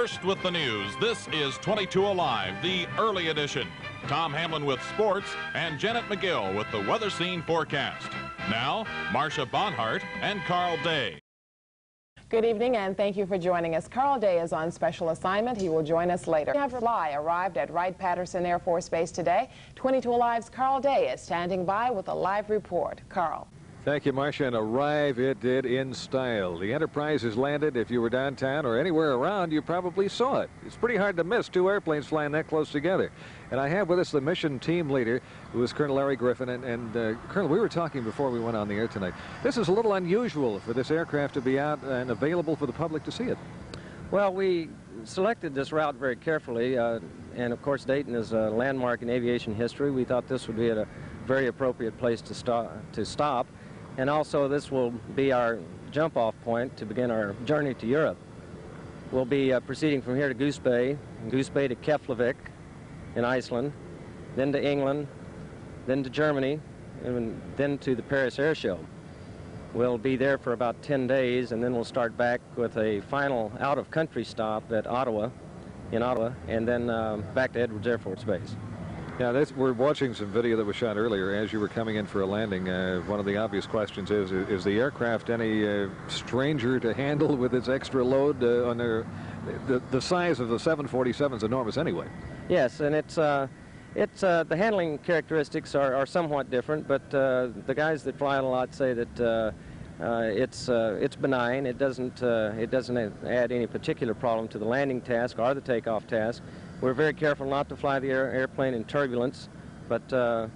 First with the news, this is 22 Alive, the early edition. Tom Hamlin with sports and Janet McGill with the weather scene forecast. Now, Marsha Bonhart and Carl Day. Good evening and thank you for joining us. Carl Day is on special assignment. He will join us later. We have Fly arrived at Wright-Patterson Air Force Base today. 22 Alive's Carl Day is standing by with a live report. Carl. Thank you, Marsha, and arrive it did in style. The Enterprise has landed. If you were downtown or anywhere around, you probably saw it. It's pretty hard to miss two airplanes flying that close together. And I have with us the mission team leader, who is Colonel Larry Griffin. And, and uh, Colonel, we were talking before we went on the air tonight. This is a little unusual for this aircraft to be out and available for the public to see it. Well, we selected this route very carefully, uh, and of course Dayton is a landmark in aviation history. We thought this would be a very appropriate place to, to stop. And also this will be our jump-off point to begin our journey to Europe. We'll be uh, proceeding from here to Goose Bay, Goose Bay to Keflavik in Iceland, then to England, then to Germany, and then to the Paris Air Show. We'll be there for about 10 days, and then we'll start back with a final out-of-country stop at Ottawa, in Ottawa, and then uh, back to Edwards Air Force Base. Yeah, we're watching some video that was shot earlier as you were coming in for a landing. Uh, one of the obvious questions is, is the aircraft any uh, stranger to handle with its extra load uh, on their, the, the size of the 747 is enormous anyway. Yes, and it's, uh, it's uh, the handling characteristics are, are somewhat different, but uh, the guys that fly it a lot say that it's, it's benign. It doesn't, it doesn't add any particular problem to the landing task or the takeoff task. We're very careful not to fly the air, airplane in turbulence, but, uh,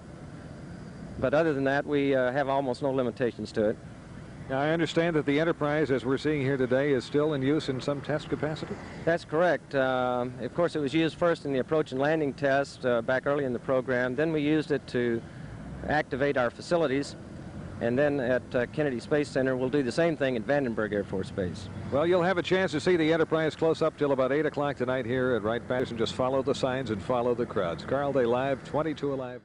but other than that, we uh, have almost no limitations to it. Now, I understand that the Enterprise, as we're seeing here today, is still in use in some test capacity? That's correct. Uh, of course, it was used first in the approach and landing test uh, back early in the program. Then we used it to activate our facilities and then at uh, Kennedy Space Center, we'll do the same thing at Vandenberg Air Force Base. Well, you'll have a chance to see the Enterprise close up till about 8 o'clock tonight here at Wright-Patterson. Just follow the signs and follow the crowds. Carl Day Live, 22 Alive.